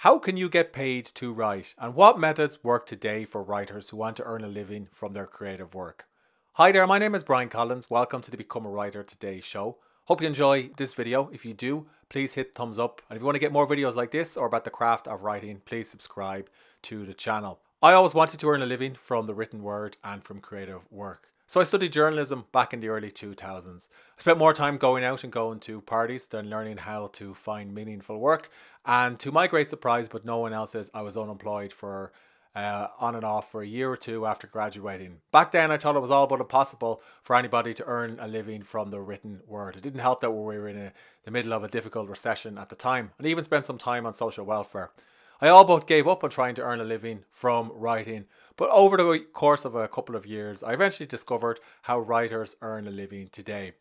How can you get paid to write? And what methods work today for writers who want to earn a living from their creative work? Hi there, my name is Bryan Collins. Welcome to the Become a Writer Today show. Hope you enjoy this video. If you do, please hit thumbs up. And if you want to get more videos like this or about the craft of writing, please subscribe to the channel. I always wanted to earn a living from the written word and from creative work. So I studied journalism back in the early 2000s. I spent more time going out and going to parties than learning how to find meaningful work. And to my great surprise, but no one else's, I was unemployed for uh, on and off for a year or two after graduating. Back then, I thought it was all but impossible for anybody to earn a living from the written word. It didn't help that we were in a, the middle of a difficult recession at the time, and even spent some time on social welfare. I all but gave up on trying to earn a living from writing, but over the course of a couple of years, I eventually discovered how writers earn a living today.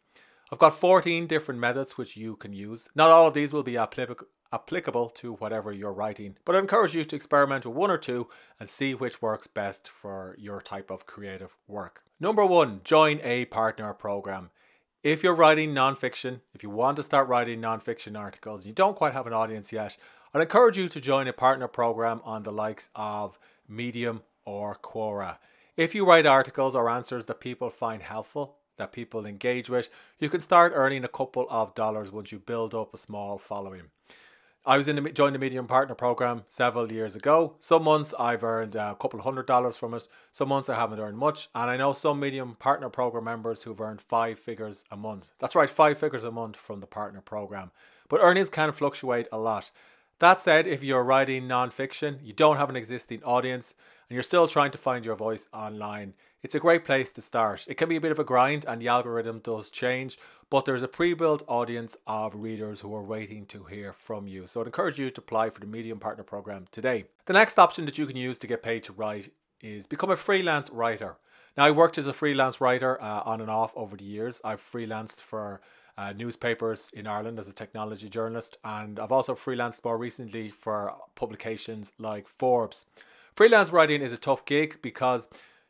I've got 14 different methods which you can use. Not all of these will be applicable to whatever you're writing, but I encourage you to experiment with one or two and see which works best for your type of creative work. Number one, join a partner program. If you're writing nonfiction, if you want to start writing nonfiction articles, you don't quite have an audience yet, I'd encourage you to join a partner program on the likes of Medium or Quora. If you write articles or answers that people find helpful, that people engage with, you can start earning a couple of dollars once you build up a small following. I was in the joined the Medium Partner Program several years ago. Some months I've earned a couple hundred dollars from it. Some months I haven't earned much, and I know some Medium Partner Program members who've earned five figures a month. That's right, five figures a month from the Partner Program. But earnings can fluctuate a lot. That said, if you're writing nonfiction, you don't have an existing audience, and you're still trying to find your voice online, it's a great place to start. It can be a bit of a grind, and the algorithm does change, but there's a pre built audience of readers who are waiting to hear from you. So I'd encourage you to apply for the Medium Partner Program today. The next option that you can use to get paid to write is become a freelance writer. Now, I worked as a freelance writer uh, on and off over the years. I've freelanced for uh, newspapers in Ireland as a technology journalist, and I've also freelanced more recently for publications like Forbes. Freelance writing is a tough gig because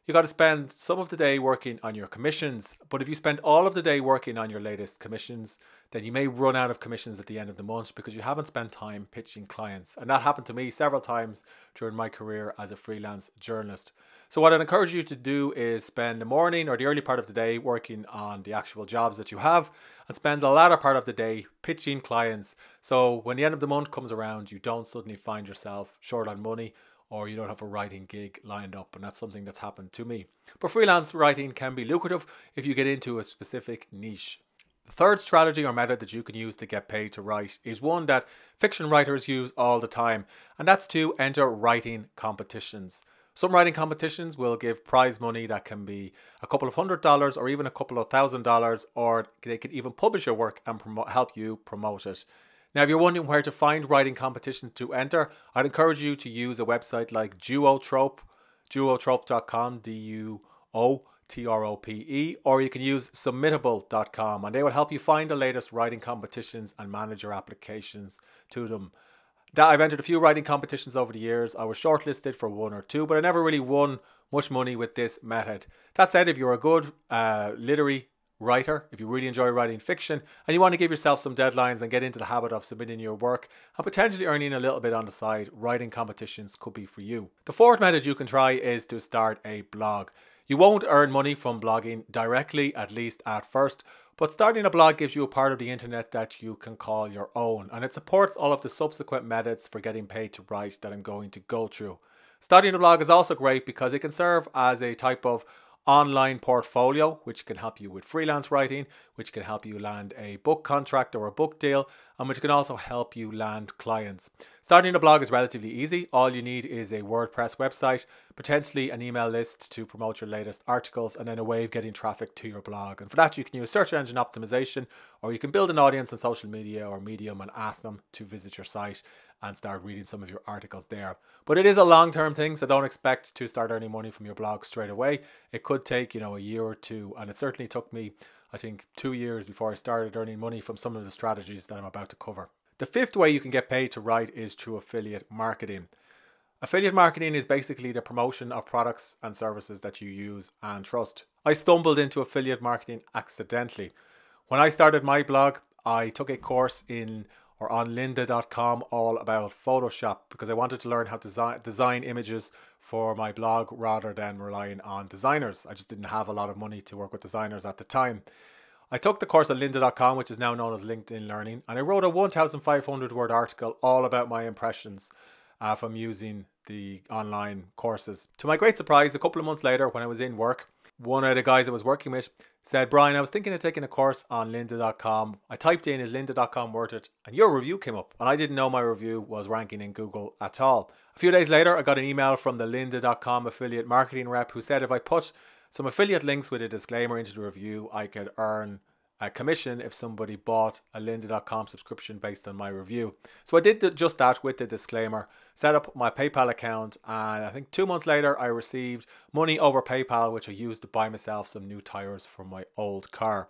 you got to spend some of the day working on your commissions. But if you spend all of the day working on your latest commissions, then you may run out of commissions at the end of the month because you haven't spent time pitching clients. And that happened to me several times during my career as a freelance journalist. So, what I'd encourage you to do is spend the morning or the early part of the day working on the actual jobs that you have and spend the latter part of the day pitching clients. So, when the end of the month comes around, you don't suddenly find yourself short on money or you don't have a writing gig lined up. And that's something that's happened to me. But freelance writing can be lucrative if you get into a specific niche. The third strategy or method that you can use to get paid to write is one that fiction writers use all the time, and that's to enter writing competitions. Some writing competitions will give prize money that can be a couple of hundred dollars or even a couple of thousand dollars, or they could even publish your work and promote, help you promote it. Now, if you're wondering where to find writing competitions to enter, I'd encourage you to use a website like Duotrope, duotrope.com, D U O T R O P E, or you can use submittable.com and they will help you find the latest writing competitions and manage your applications to them. That I've entered a few writing competitions over the years. I was shortlisted for one or two, but I never really won much money with this method. That said, if you're a good uh, literary writer, if you really enjoy writing fiction, and you want to give yourself some deadlines and get into the habit of submitting your work and potentially earning a little bit on the side, writing competitions could be for you. The fourth method you can try is to start a blog. You won't earn money from blogging directly, at least at first, but starting a blog gives you a part of the internet that you can call your own, and it supports all of the subsequent methods for getting paid to write that I'm going to go through. Starting a blog is also great because it can serve as a type of online portfolio, which can help you with freelance writing, which can help you land a book contract or a book deal, and which can also help you land clients. Starting a blog is relatively easy. All you need is a WordPress website, potentially an email list to promote your latest articles, and then a way of getting traffic to your blog. And for that, you can use search engine optimization, or you can build an audience on social media or Medium and ask them to visit your site and start reading some of your articles there. But it is a long term thing, so don't expect to start earning money from your blog straight away. It could take, you know, a year or two, and it certainly took me, I think, two years before I started earning money from some of the strategies that I'm about to cover. The fifth way you can get paid to write is through affiliate marketing. Affiliate marketing is basically the promotion of products and services that you use and trust. I stumbled into affiliate marketing accidentally. When I started my blog, I took a course in or on lynda.com all about Photoshop because I wanted to learn how to design, design images for my blog rather than relying on designers. I just didn't have a lot of money to work with designers at the time. I took the course at lynda.com, which is now known as LinkedIn Learning, and I wrote a 1,500 word article all about my impressions uh, from using the online courses. To my great surprise, a couple of months later, when I was in work, one of the guys I was working with said, Bryan, I was thinking of taking a course on lynda.com. I typed in, is lynda.com worth it? And your review came up. And I didn't know my review was ranking in Google at all. A few days later, I got an email from the lynda.com affiliate marketing rep who said if I put some affiliate links with a disclaimer into the review, I could earn a commission if somebody bought a lynda.com subscription based on my review. So I did just that with the disclaimer, set up my PayPal account, and I think two months later I received money over PayPal, which I used to buy myself some new tires for my old car.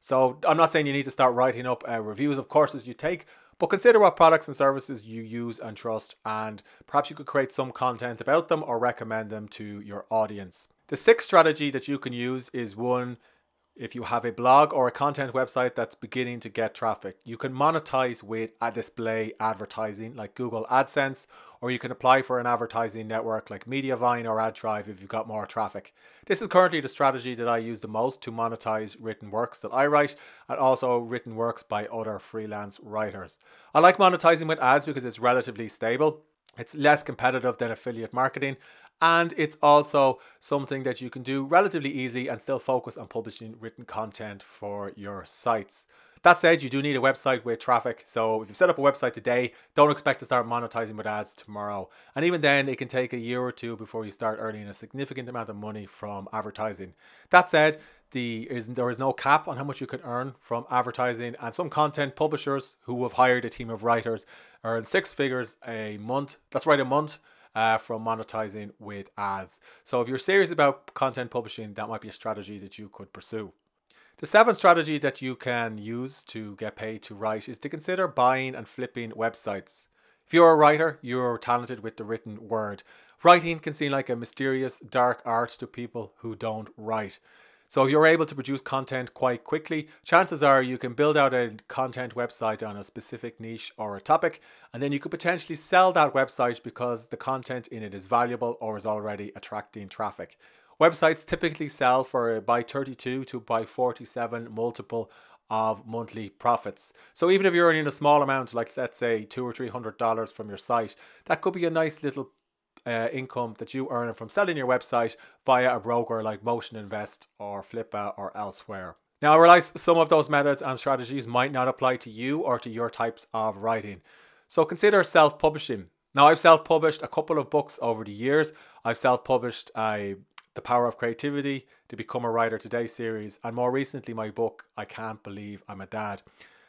So I'm not saying you need to start writing up uh, reviews of courses you take, but consider what products and services you use and trust, and perhaps you could create some content about them or recommend them to your audience. The sixth strategy that you can use is one if you have a blog or a content website that's beginning to get traffic, you can monetize with a display advertising like Google AdSense, or you can apply for an advertising network like Mediavine or AdThrive if you've got more traffic. This is currently the strategy that I use the most to monetize written works that I write and also written works by other freelance writers. I like monetizing with ads because it's relatively stable. It's less competitive than affiliate marketing and it's also something that you can do relatively easy and still focus on publishing written content for your sites. That said, you do need a website with traffic. So if you set up a website today, don't expect to start monetizing with ads tomorrow. And even then, it can take a year or two before you start earning a significant amount of money from advertising. That said, the is there is no cap on how much you can earn from advertising and some content publishers who have hired a team of writers earn six figures a month. That's right, a month uh, from monetizing with ads. So if you're serious about content publishing, that might be a strategy that you could pursue. The seventh strategy that you can use to get paid to write is to consider buying and flipping websites. If you're a writer, you're talented with the written word. Writing can seem like a mysterious, dark art to people who don't write. So if you're able to produce content quite quickly, chances are you can build out a content website on a specific niche or a topic, and then you could potentially sell that website because the content in it is valuable or is already attracting traffic. Websites typically sell for by 32 to by 47 multiple of monthly profits. So even if you're earning a small amount, like let's say two or three hundred dollars from your site, that could be a nice little uh, income that you earn from selling your website via a broker like Motion Invest or Flippa or elsewhere. Now, I realize some of those methods and strategies might not apply to you or to your types of writing. So consider self publishing. Now, I've self published a couple of books over the years. I've self published The Power of Creativity, to Become a Writer Today series, and more recently, my book, I Can't Believe I'm a Dad.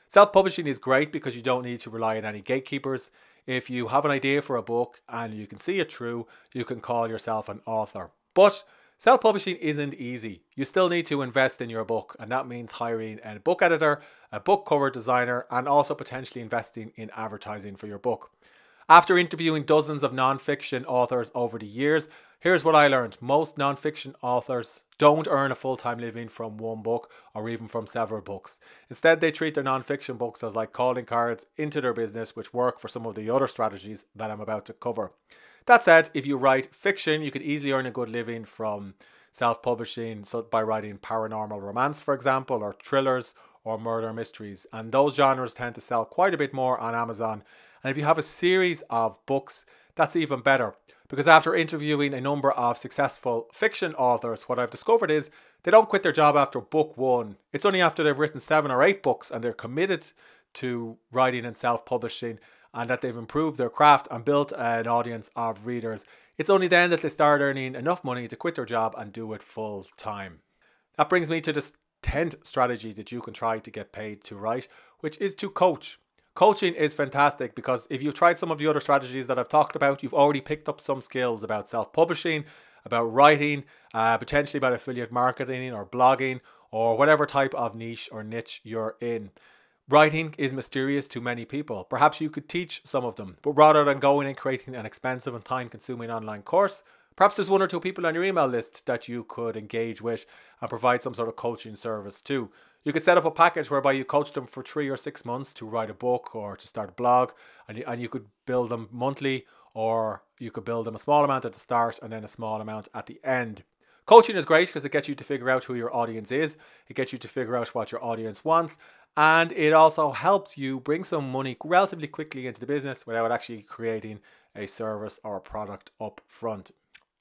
Self publishing is great because you don't need to rely on any gatekeepers. If you have an idea for a book and you can see it through, you can call yourself an author. But self publishing isn't easy. You still need to invest in your book, and that means hiring a book editor, a book cover designer, and also potentially investing in advertising for your book. After interviewing dozens of non-fiction authors over the years, here's what I learned. Most non-fiction authors don't earn a full-time living from one book or even from several books. Instead, they treat their non-fiction books as like calling cards into their business which work for some of the other strategies that I'm about to cover. That said, if you write fiction, you could easily earn a good living from self-publishing so by writing paranormal romance, for example, or thrillers or murder mysteries. And those genres tend to sell quite a bit more on Amazon and if you have a series of books, that's even better. Because after interviewing a number of successful fiction authors, what I've discovered is they don't quit their job after book one. It's only after they've written seven or eight books and they're committed to writing and self publishing and that they've improved their craft and built an audience of readers. It's only then that they start earning enough money to quit their job and do it full time. That brings me to the 10th strategy that you can try to get paid to write, which is to coach. Coaching is fantastic because if you've tried some of the other strategies that I've talked about, you've already picked up some skills about self publishing, about writing, uh, potentially about affiliate marketing or blogging or whatever type of niche or niche you're in. Writing is mysterious to many people. Perhaps you could teach some of them, but rather than going and creating an expensive and time consuming online course, perhaps there's one or two people on your email list that you could engage with and provide some sort of coaching service to. You could set up a package whereby you coach them for three or six months to write a book or to start a blog, and you, and you could build them monthly, or you could build them a small amount at the start and then a small amount at the end. Coaching is great because it gets you to figure out who your audience is, it gets you to figure out what your audience wants, and it also helps you bring some money relatively quickly into the business without actually creating a service or a product up front.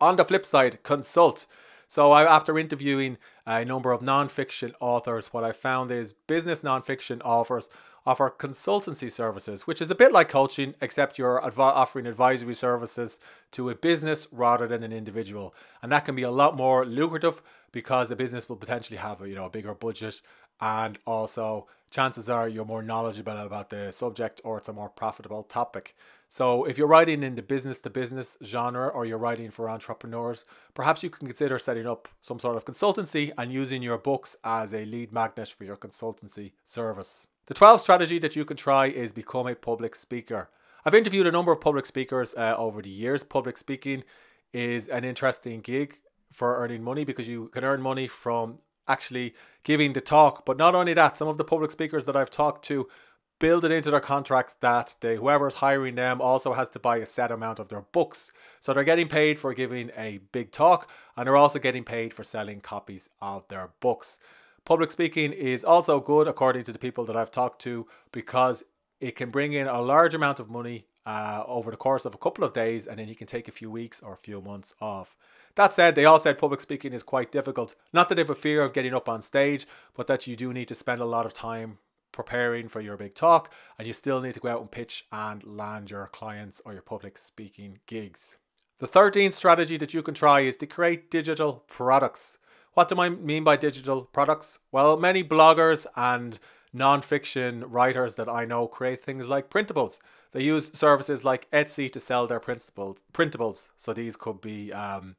On the flip side, consult. So I, after interviewing a number of non-fiction authors, what I found is business non-fiction authors offer consultancy services, which is a bit like coaching, except you're adv- offering advisory services to a business rather than an individual, and that can be a lot more lucrative because a business will potentially have a you know a bigger budget, and also chances are you're more knowledgeable about the subject or it's a more profitable topic. So if you're writing in the business to business genre or you're writing for entrepreneurs, perhaps you can consider setting up some sort of consultancy and using your books as a lead magnet for your consultancy service. The 12th strategy that you can try is become a public speaker. I've interviewed a number of public speakers uh, over the years. Public speaking is an interesting gig for earning money because you can earn money from actually giving the talk. But not only that, some of the public speakers that I've talked to build it into their contract that they whoever's hiring them also has to buy a set amount of their books. So they're getting paid for giving a big talk and they're also getting paid for selling copies of their books. Public speaking is also good according to the people that I've talked to because it can bring in a large amount of money uh, over the course of a couple of days and then you can take a few weeks or a few months off. That said, they all said public speaking is quite difficult. Not that they have a fear of getting up on stage, but that you do need to spend a lot of time preparing for your big talk and you still need to go out and pitch and land your clients or your public speaking gigs. The 13th strategy that you can try is to create digital products. What do I mean by digital products? Well, many bloggers and non-fiction writers that I know create things like printables. They use services like Etsy to sell their printables. Printables. So these could be um,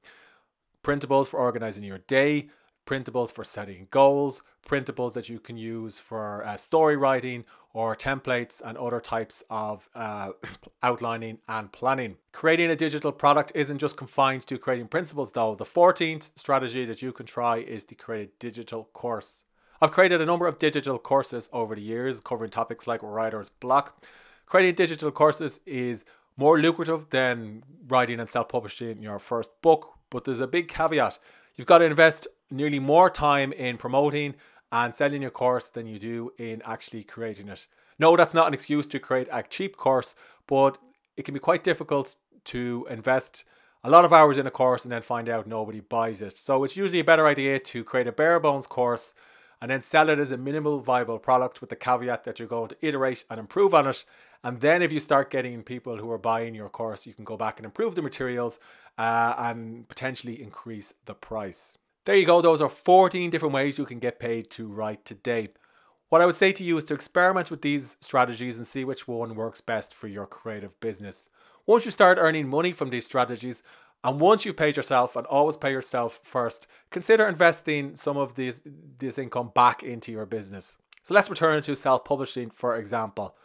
printables for organizing your day, printables for setting goals, printables that you can use for uh, story writing or templates and other types of uh, outlining and planning. Creating a digital product isn't just confined to creating printables though. The 14th strategy that you can try is to create a digital course. I've created a number of digital courses over the years covering topics like writer's block. Creating digital courses is more lucrative than writing and self-publishing your first book, but there's a big caveat. You've got to invest nearly more time in promoting and selling your course than you do in actually creating it. No, that's not an excuse to create a cheap course, but it can be quite difficult to invest a lot of hours in a course and then find out nobody buys it. So it's usually a better idea to create a bare bones course and then sell it as a minimal viable product with the caveat that you're going to iterate and improve on it. And then if you start getting people who are buying your course, you can go back and improve the materials uh, and potentially increase the price. There you go. Those are 14 different ways you can get paid to write today. What I would say to you is to experiment with these strategies and see which one works best for your creative business. Once you start earning money from these strategies, and once you've paid yourself, and always pay yourself first, consider investing some of this, this income back into your business. So let's return to self publishing, for example.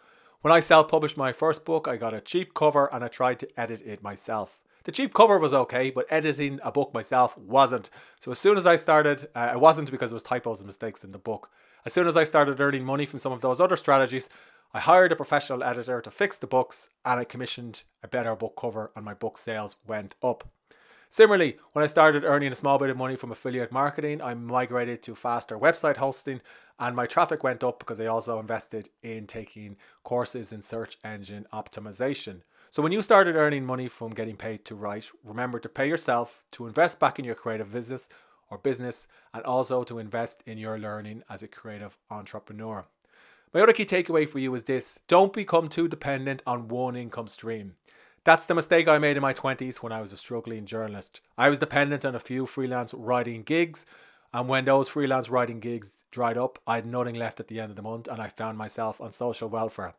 When I self published my first book, I got a cheap cover and I tried to edit it myself. The cheap cover was okay, but editing a book myself wasn't. So as soon as I started, uh, it wasn't because there was typos and mistakes in the book. As soon as I started earning money from some of those other strategies, I hired a professional editor to fix the books and I commissioned a better book cover and my book sales went up. Similarly, when I started earning a small bit of money from affiliate marketing, I migrated to faster website hosting and my traffic went up because I also invested in taking courses in search engine optimization. So when you started earning money from getting paid to write, remember to pay yourself, to invest back in your creative business or business, and also to invest in your learning as a creative entrepreneur. My other key takeaway for you is this don't become too dependent on one income stream. That's the mistake I made in my 20s when I was a struggling journalist. I was dependent on a few freelance writing gigs, and when those freelance writing gigs dried up, I had nothing left at the end of the month and I found myself on social welfare.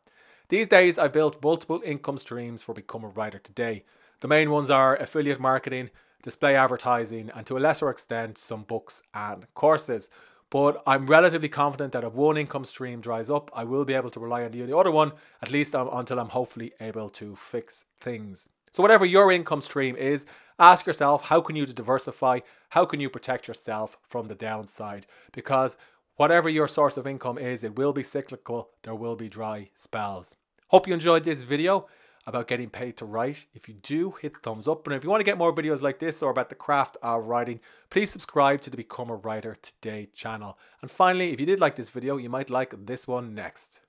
These days, I've built multiple income streams for Become a Writer Today. The main ones are affiliate marketing, display advertising, and to a lesser extent, some books and courses. But I'm relatively confident that if one income stream dries up, I will be able to rely on the other one, at least um, until I'm hopefully able to fix things. So, whatever your income stream is, ask yourself how can you diversify? How can you protect yourself from the downside? Because Whatever your source of income is, it will be cyclical. There will be dry spells. Hope you enjoyed this video about getting paid to write. If you do, hit thumbs up. And if you want to get more videos like this or about the craft of writing, please subscribe to the Become a Writer Today channel. And finally, if you did like this video, you might like this one next.